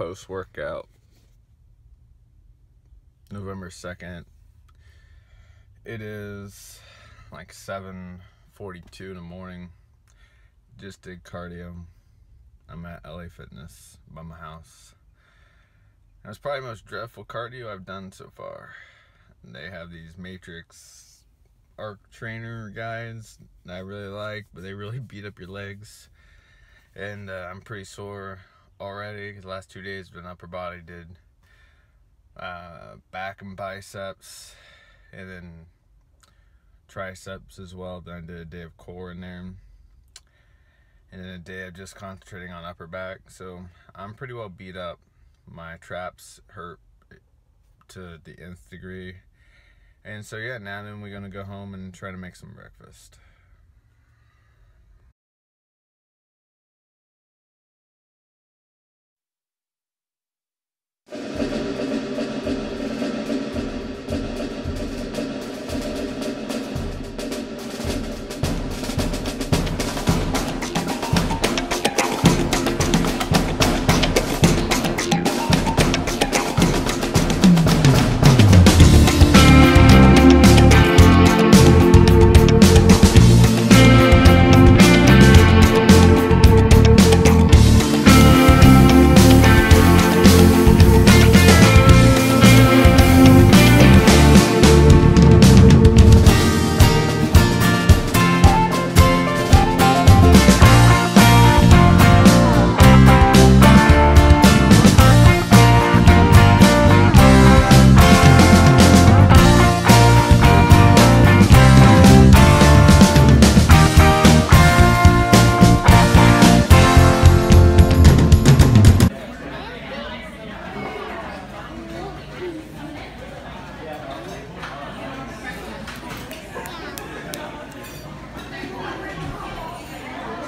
post workout. November 2nd. It is like 7:42 in the morning. Just did cardio. I'm at LA Fitness by my house. Was probably the most dreadful cardio I've done so far. They have these Matrix arc trainer guys that I really like, but they really beat up your legs. And uh, I'm pretty sore already. The last two days been upper body did uh, back and biceps, and then triceps as well. Then I did a day of core in there, and then a day of just concentrating on upper back. So I'm pretty well beat up. My traps hurt to the nth degree. And so yeah, now then we're gonna go home and try to make some breakfast.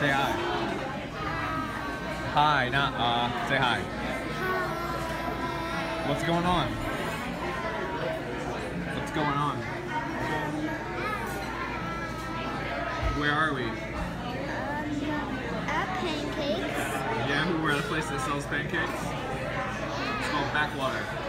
Say hi. Hi, not uh. Say hi. What's going on? What's going on? Where are we? At pancakes. Yeah, we're at a place that sells pancakes. It's called Backwater.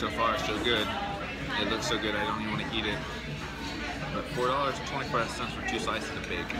So far, so good. It looks so good, I don't even want to eat it. But four dollars and twenty-five cents for two slices of bacon.